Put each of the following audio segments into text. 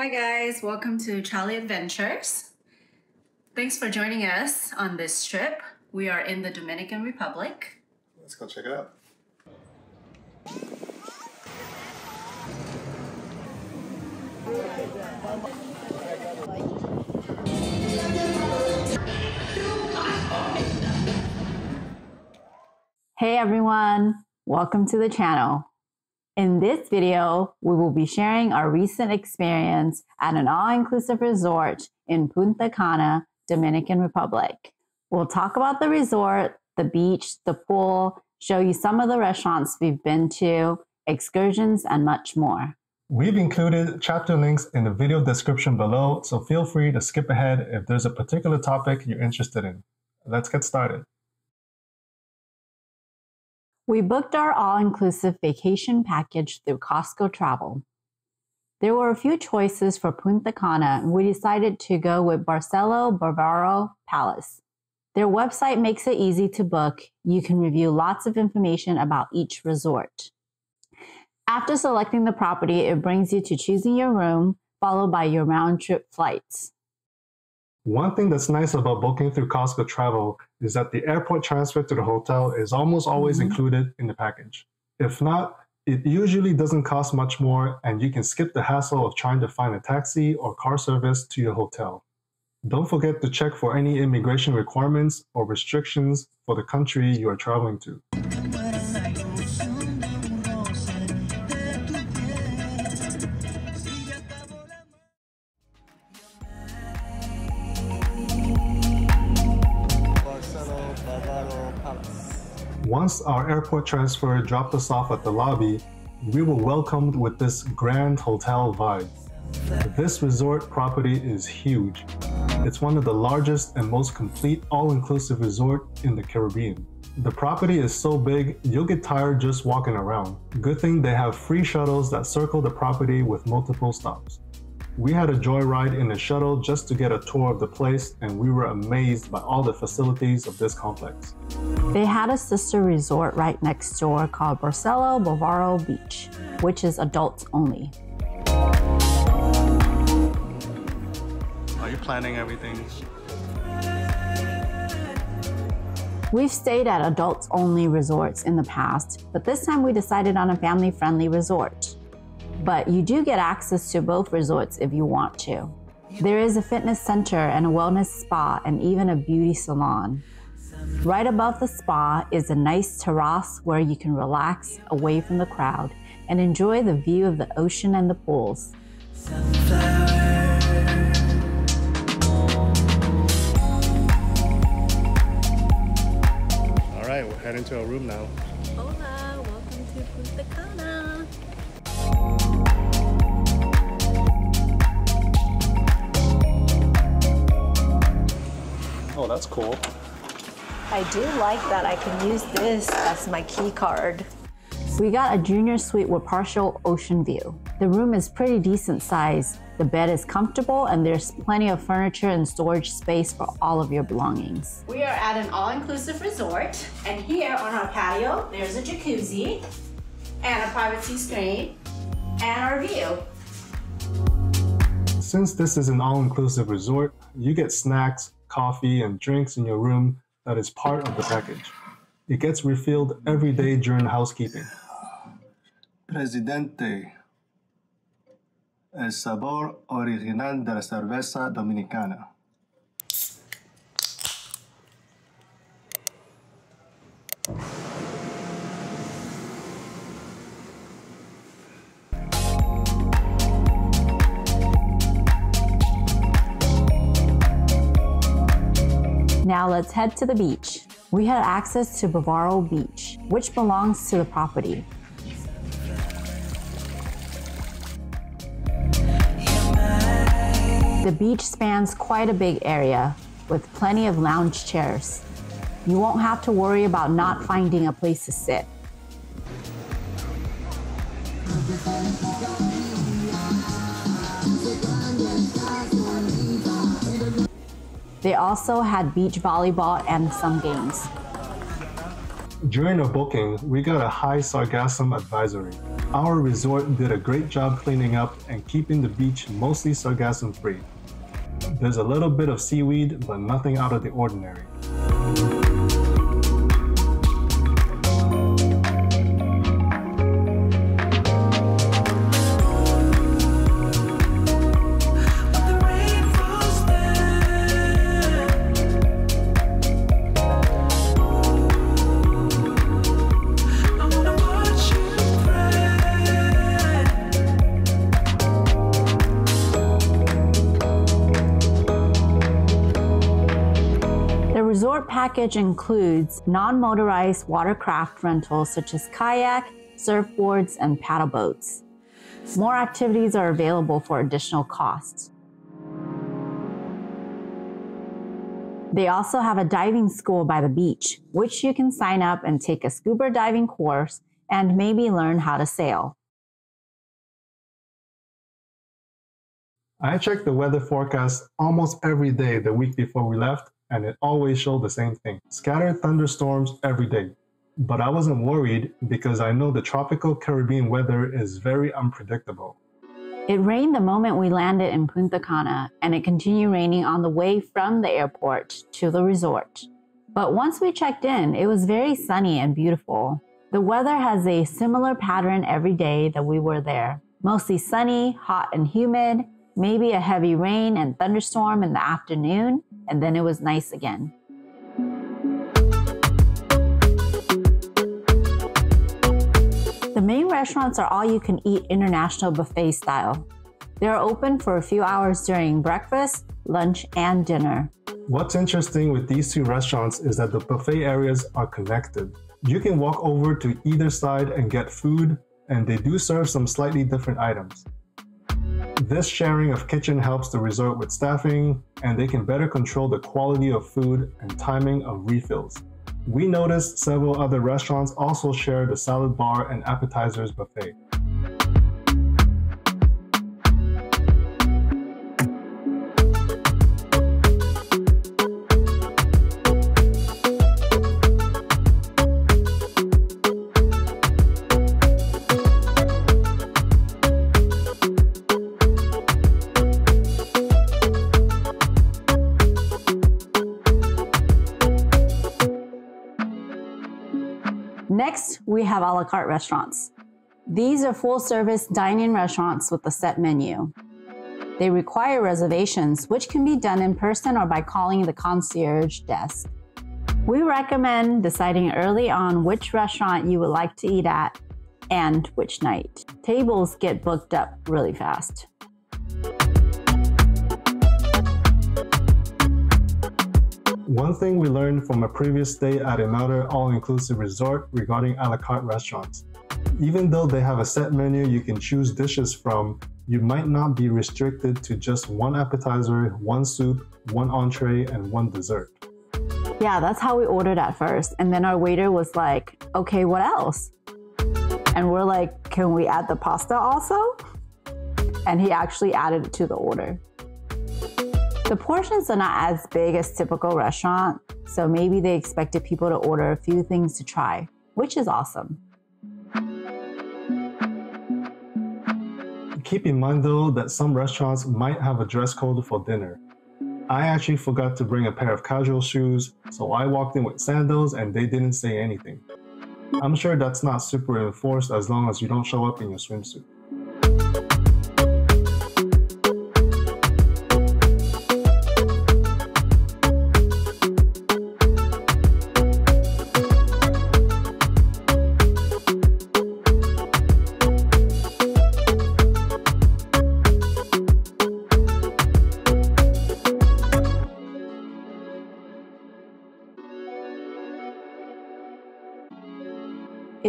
Hi, guys. Welcome to ChaoLee Adventures. Thanks for joining us on this trip. We are in the Dominican Republic. Let's go check it out. Hey everyone, welcome to the channel. In this video, we will be sharing our recent experience at an all-inclusive resort in Punta Cana, Dominican Republic. We'll talk about the resort, the beach, the pool, show you some of the restaurants we've been to, excursions, and much more. We've included chapter links in the video description below, so feel free to skip ahead if there's a particular topic you're interested in. Let's get started. We booked our all inclusive vacation package through Costco Travel. There were a few choices for Punta Cana, and we decided to go with Barcelo Bavaro Palace. Their website makes it easy to book. You can review lots of information about each resort. After selecting the property, it brings you to choosing your room, followed by your round trip flights. One thing that's nice about booking through Costco Travel is that the airport transfer to the hotel is almost always mm-hmm. included in the package. If not, it usually doesn't cost much more, and you can skip the hassle of trying to find a taxi or car service to your hotel. Don't forget to check for any immigration requirements or restrictions for the country you are traveling to. Once our airport transfer dropped us off at the lobby, we were welcomed with this grand hotel vibe. This resort property is huge. It's one of the largest and most complete all-inclusive resort in the Caribbean. The property is so big, you'll get tired just walking around. Good thing they have free shuttles that circle the property with multiple stops. We had a joyride in a shuttle just to get a tour of the place and we were amazed by all the facilities of this complex. They had a sister resort right next door called Barcelo Bavaro Beach, which is adults only. Are you planning everything? We've stayed at adults only resorts in the past, but this time we decided on a family friendly resort. But you do get access to both resorts if you want to. There is a fitness center and a wellness spa and even a beauty salon. Right above the spa is a nice terrace where you can relax away from the crowd and enjoy the view of the ocean and the pools. All right, we're heading to our room now. Hola, welcome to Punta Cana. Oh, that's cool. I do like that I can use this as my key card. We got a junior suite with partial ocean view. The room is pretty decent size. The bed is comfortable and there's plenty of furniture and storage space for all of your belongings. We are at an all-inclusive resort and here on our patio, there's a jacuzzi and a privacy screen and our view. Since this is an all-inclusive resort, you get snacks, coffee, and drinks in your room that is part of the package. It gets refilled every day during housekeeping. Presidente, el sabor original de la cerveza dominicana. Now let's head to the beach. We had access to Bavaro Beach, which belongs to the property. The beach spans quite a big area with plenty of lounge chairs. You won't have to worry about not finding a place to sit. They also had beach volleyball and some games. During the booking, we got a high sargassum advisory. Our resort did a great job cleaning up and keeping the beach mostly sargassum free. There's a little bit of seaweed, but nothing out of the ordinary. Package includes non-motorized watercraft rentals such as kayak, surfboards, and paddle boats. More activities are available for additional costs. They also have a diving school by the beach, which you can sign up and take a scuba diving course and maybe learn how to sail. I checked the weather forecast almost every day the week before we left and it always showed the same thing scattered thunderstorms every day. But I wasn't worried because I know the tropical Caribbean weather is very unpredictable. It rained the moment we landed in Punta Cana, and it continued raining on the way from the airport to the resort. But once we checked in, it was very sunny and beautiful. The weather has a similar pattern every day that we were there. Mostly sunny, hot and humid, maybe a heavy rain and thunderstorm in the afternoon, and then it was nice again. The main restaurants are all you can eat international buffet style. They're open for a few hours during breakfast, lunch, and dinner. What's interesting with these two restaurants is that the buffet areas are connected. You can walk over to either side and get food, and they do serve some slightly different items. This sharing of kitchen helps the resort with staffing, and they can better control the quality of food and timing of refills. We noticed several other restaurants also share the salad bar and appetizers buffet. Have a la carte restaurants. These are full service dine-in restaurants with a set menu. They require reservations, which can be done in person or by calling the concierge desk. We recommend deciding early on which restaurant you would like to eat at and which night. Tables get booked up really fast. One thing we learned from a previous stay at another all-inclusive resort regarding a la carte restaurants. Even though they have a set menu you can choose dishes from, you might not be restricted to just one appetizer, one soup, one entree, and one dessert. Yeah, that's how we ordered at first. And then our waiter was like, okay, what else? And we're like, can we add the pasta also? And he actually added it to the order. The portions are not as big as typical restaurant, so maybe they expected people to order a few things to try, which is awesome. Keep in mind though that some restaurants might have a dress code for dinner. I actually forgot to bring a pair of casual shoes, so I walked in with sandals and they didn't say anything. I'm sure that's not super enforced as long as you don't show up in your swimsuit.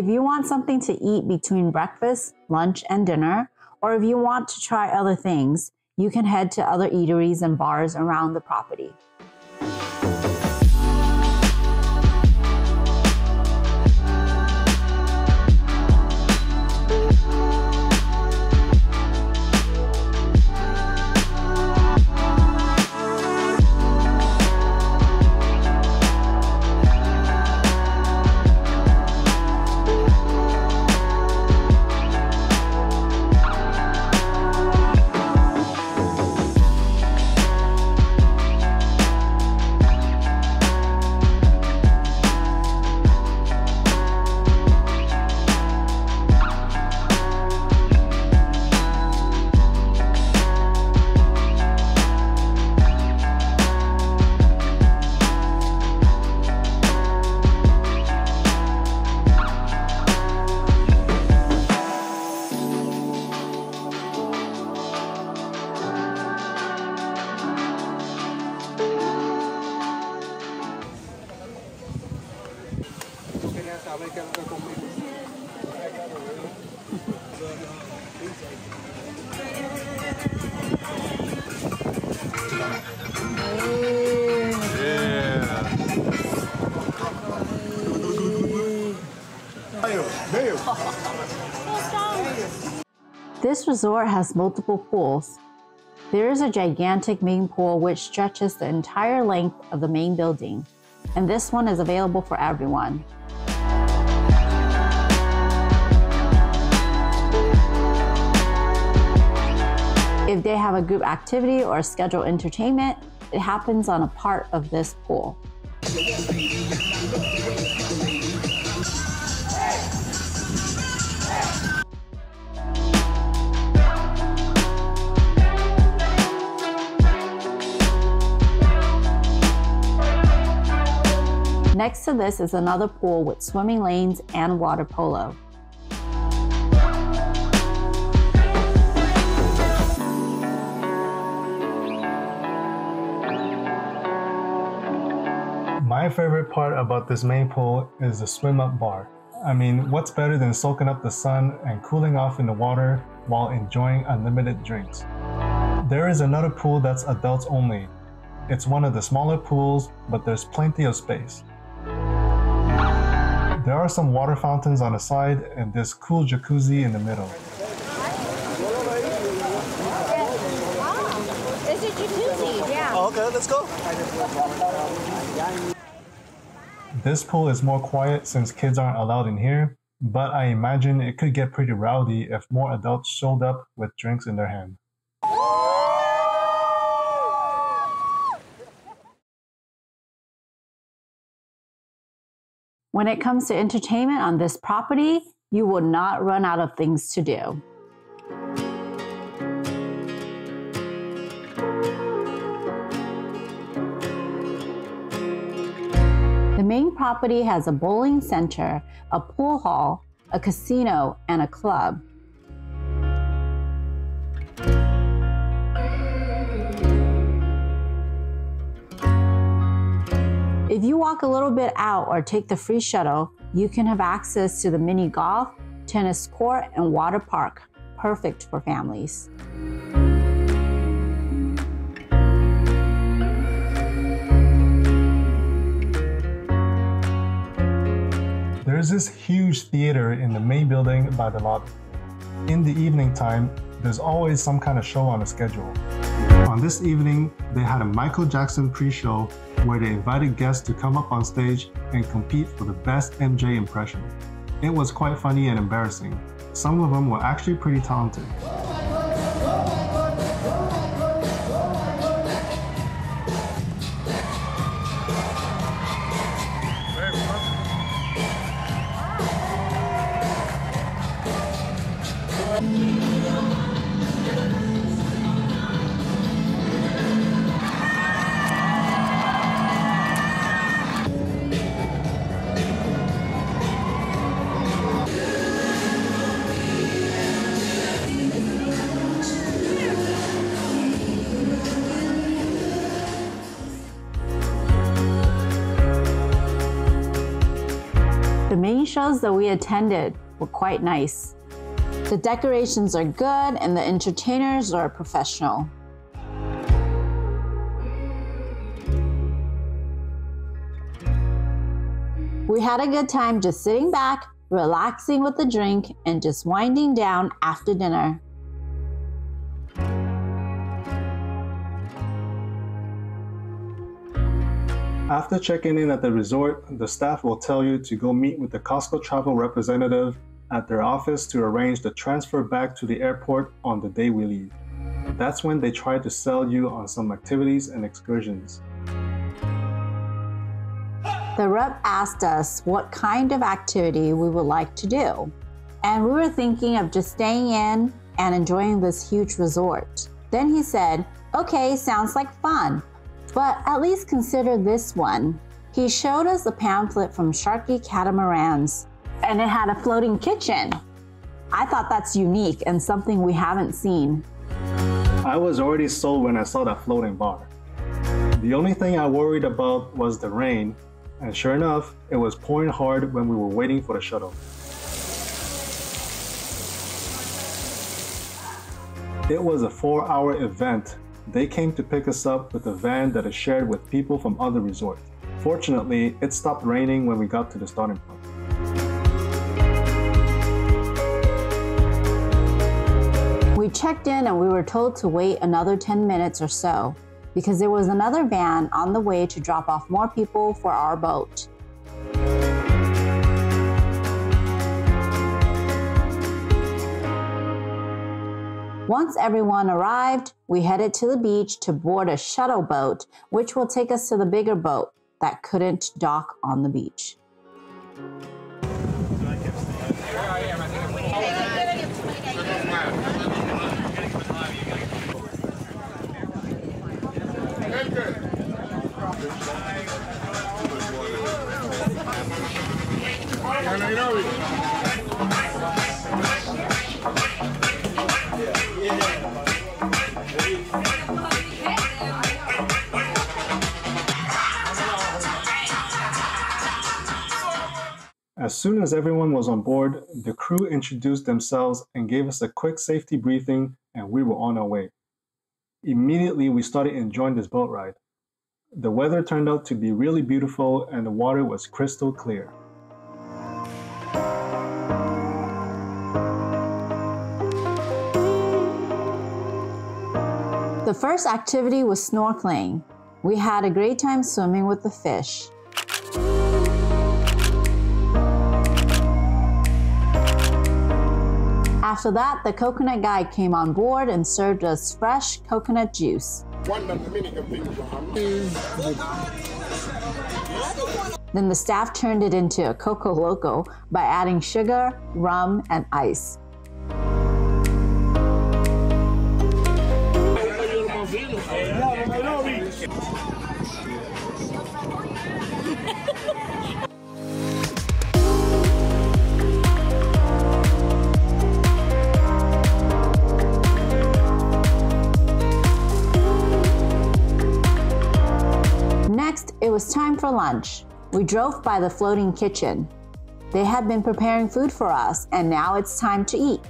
If you want something to eat between breakfast, lunch, and dinner, or if you want to try other things, you can head to other eateries and bars around the property. This resort has multiple pools. There is a gigantic main pool which stretches the entire length of the main building, and this one is available for everyone. If they have a group activity or scheduled entertainment, it happens on a part of this pool. Next to this is another pool with swimming lanes and water polo. My favorite part about this main pool is the swim up bar. I mean, what's better than soaking up the sun and cooling off in the water while enjoying unlimited drinks? There is another pool that's adults only. It's one of the smaller pools, but there's plenty of space. There are some water fountains on the side and this cool jacuzzi in the middle. Ah, it's a jacuzzi. Yeah. Oh, okay, let's go. This pool is more quiet since kids aren't allowed in here, but I imagine it could get pretty rowdy if more adults showed up with drinks in their hand. When it comes to entertainment on this property, you will not run out of things to do. Main property has a bowling center, a pool hall, a casino, and a club. If you walk a little bit out or take the free shuttle, you can have access to the mini golf, tennis court, and water park, perfect for families. There's this huge theater in the main building by the lobby. In the evening time, there's always some kind of show on the schedule. On this evening, they had a Michael Jackson pre-show where they invited guests to come up on stage and compete for the best MJ impression. It was quite funny and embarrassing. Some of them were actually pretty talented. The shows that we attended were quite nice. The decorations are good and the entertainers are professional. We had a good time just sitting back, relaxing with a drink, and just winding down after dinner. After checking in at the resort, the staff will tell you to go meet with the Costco travel representative at their office to arrange the transfer back to the airport on the day we leave. That's when they try to sell you on some activities and excursions. The rep asked us what kind of activity we would like to do. And we were thinking of just staying in and enjoying this huge resort. Then he said, Okay, sounds like fun, but at least consider this one. He showed us a pamphlet from Sharky Catamarans, and it had a floating kitchen. I thought that's unique and something we haven't seen. I was already sold when I saw that floating bar. The only thing I worried about was the rain, and sure enough, it was pouring hard when we were waiting for the shuttle. It was a four hour event. They came to pick us up with a van that is shared with people from other resorts. Fortunately, it stopped raining when we got to the starting point. We checked in and we were told to wait another 10 minutes or so because there was another van on the way to drop off more people for our boat. Once everyone arrived, we headed to the beach to board a shuttle boat, which will take us to the bigger boat that couldn't dock on the beach. As soon as everyone was on board, the crew introduced themselves and gave us a quick safety briefing, and we were on our way. Immediately, we started enjoying this boat ride. The weather turned out to be really beautiful, and the water was crystal clear. The first activity was snorkeling. We had a great time swimming with the fish. After that, the coconut guy came on board and served us fresh coconut juice. Then the staff turned it into a Coco Loco by adding sugar, rum, and ice. For lunch. We drove by the floating kitchen. They had been preparing food for us, and now it's time to eat.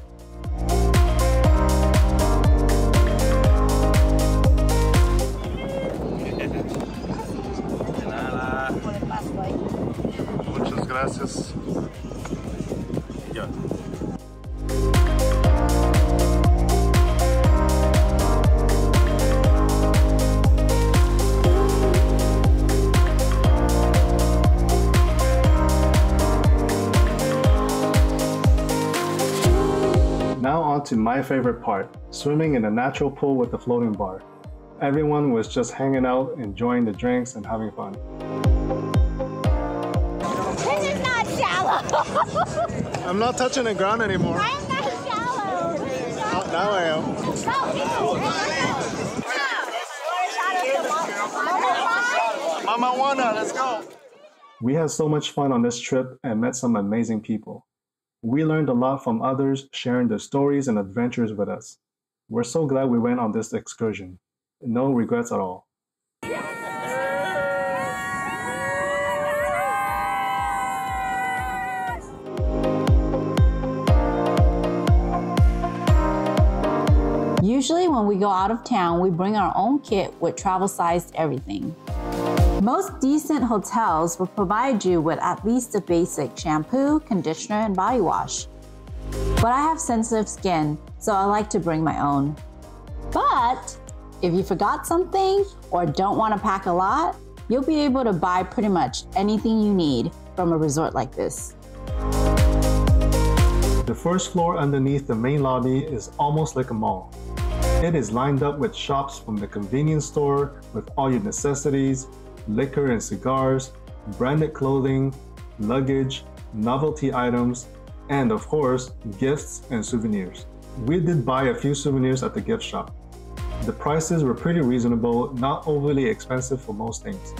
To my favorite part, swimming in a natural pool with the floating bar. Everyone was just hanging out, enjoying the drinks and having fun. This is not shallow. I'm not touching the ground anymore. I am not shallow. This is not Oh, now I am. Mama Juana, let's go. We had so much fun on this trip and met some amazing people. We learned a lot from others sharing their stories and adventures with us. We're so glad we went on this excursion. No regrets at all. Usually, when we go out of town, we bring our own kit with travel sized everything. Most decent hotels will provide you with at least a basic shampoo, conditioner, and body wash. But I have sensitive skin, so I like to bring my own. But if you forgot something or don't want to pack a lot, you'll be able to buy pretty much anything you need from a resort like this. The first floor underneath the main lobby is almost like a mall. It is lined up with shops from the convenience store with all your necessities, liquor and cigars, branded clothing, luggage, novelty items, and of course, gifts and souvenirs. We did buy a few souvenirs at the gift shop. The prices were pretty reasonable, not overly expensive for most things.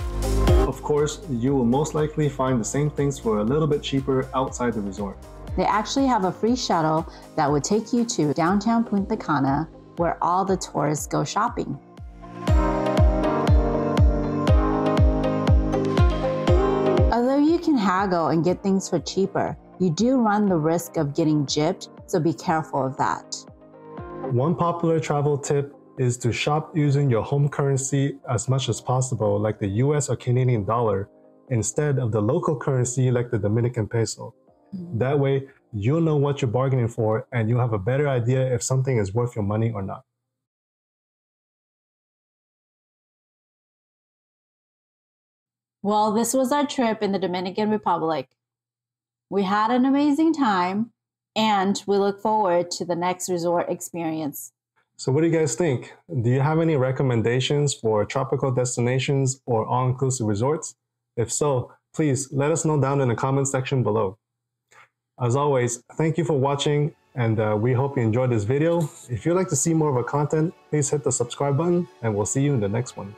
Of course, you will most likely find the same things for a little bit cheaper outside the resort. They actually have a free shuttle that would take you to downtown Punta Cana, where all the tourists go shopping. Can haggle and get things for cheaper, you do run the risk of getting gypped, so be careful of that. One popular travel tip is to shop using your home currency as much as possible, like the US or Canadian dollar, instead of the local currency like the Dominican peso. Mm-hmm. That way, you'll know what you're bargaining for and you'll have a better idea if something is worth your money or not. Well, this was our trip in the Dominican Republic. We had an amazing time and we look forward to the next resort experience. So, what do you guys think? Do you have any recommendations for tropical destinations or all inclusive resorts? If so, please let us know down in the comment section below. As always, thank you for watching and uh, we hope you enjoyed this video. If you'd like to see more of our content, please hit the subscribe button and we'll see you in the next one.